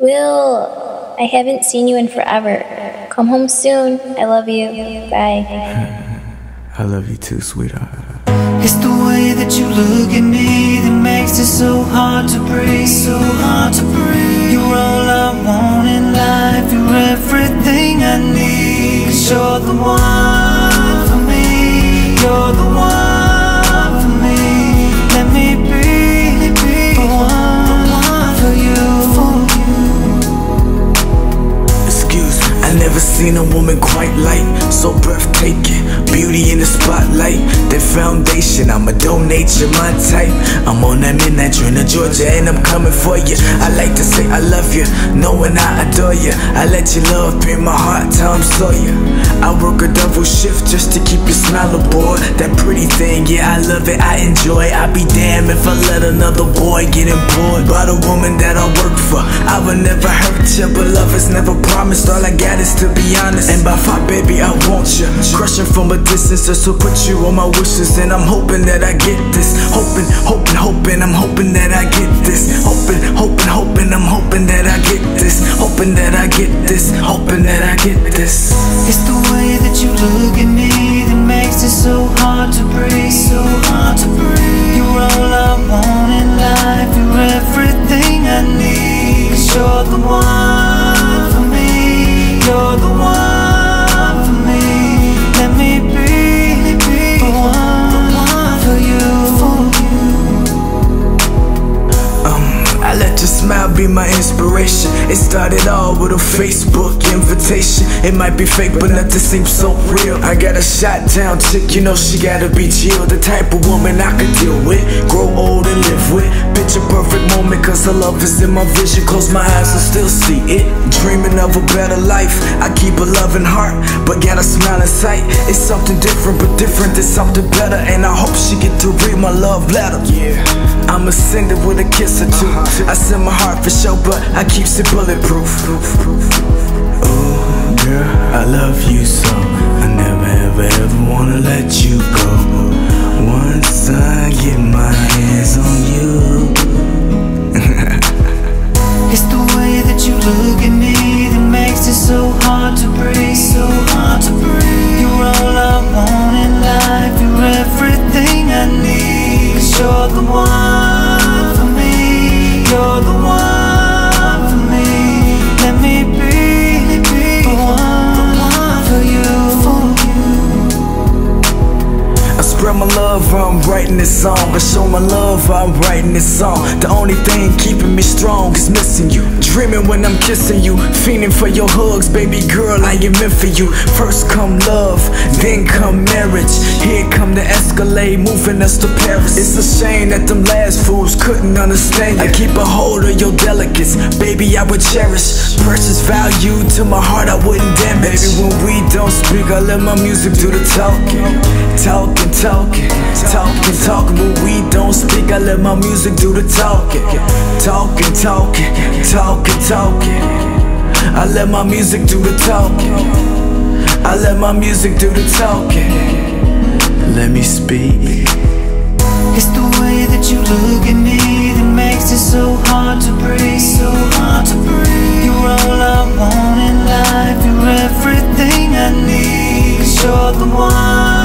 Will, I haven't seen you in forever. Come home soon. I love you. Bye. I love you too, sweetheart. It's the way that you look at me that makes it so hard to breathe, so hard to breathe. You're all I want in life, you're everything I need. Cause you're the one seen a woman quite like so breathtaking. Beauty in the spotlight, that foundation. I'ma donate you my type. I'm on that midnight train to Georgia and I'm coming for you. I like to say I love you, knowing I adore you. I let your love bring my heart, Tom Sawyer. I work a double shift just to keep you smile aboard. That pretty thing, yeah, I love it, I enjoy. I'd be damned if I let another boy get employed by the woman that I work for. I would never hurt you, but love is never promised. All I got is to be honest. And by far, baby, I want you. Crushing a distance just to put you on my wishes. And I'm hoping that I get this. Hoping, hoping, hoping, I'm hoping that I get this. Hoping, hoping, hoping, I'm hoping that I get this. Hoping that I get this. Hoping that I get this. It's the way that you look at me that makes it so hard to breathe, be my inspiration. It started all with a Facebook invitation. It might be fake, but nothing seems so real. I got a shot down chick, you know she gotta be chill. The type of woman I could deal with, grow old and live with. Picture perfect moment, cause her love is in my vision. Close my eyes and still see it. Dreaming of a better life. I keep a loving heart, but got a smile in sight. It's something different, but different is something better. And I hope she get to read my love letter. Yeah, I'ma send it with a kiss or two. Uh-huh. I send my heart for show, but I keep it bulletproof. Oh, girl, I love you so. I never, ever, ever wanna let you writing this song. I show my love, while I'm writing this song. The only thing keeping me strong is missing you. Dreaming when I'm kissing you, fiending for your hugs, baby girl. I am meant for you. First come love, then come marriage. Here come the Escalade, moving us to Paris. It's a shame that them last fools couldn't understand you. I keep a hold of your delicates, baby. I would cherish precious value to my heart. I wouldn't damage. Baby, when we don't speak, I let my music do the talking, talking, talking, talking, talking. When we don't speak, I let my music do the talking, talking, talking, talking, talking. I let my music do the talking. I let my music do the talking. Let me speak. It's the way that you look at me that makes it so hard to breathe, so hard to breathe. You're all I want in life, you're everything I need. Cause you're the one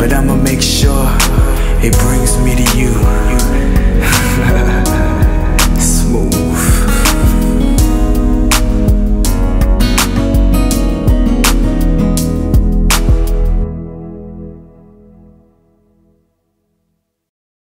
but I'ma make sure it